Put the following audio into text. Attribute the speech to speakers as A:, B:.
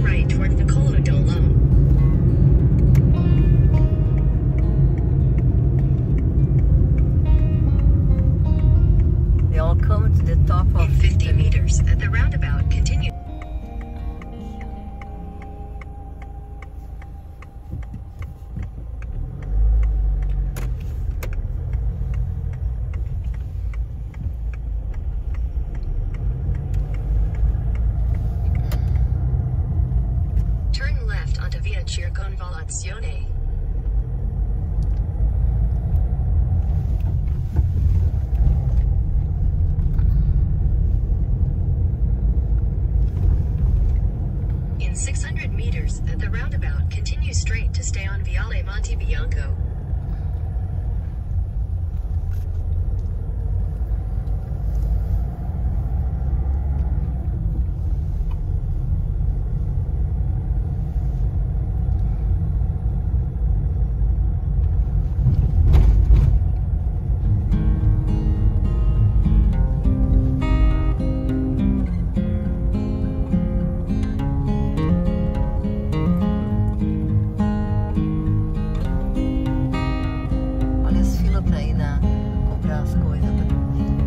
A: right toward the Nicola In 600 meters, the roundabout continues straight to stay on Viale Monte Bianco.
B: Olha as filas pra ir na, comprar as coisas. Pra...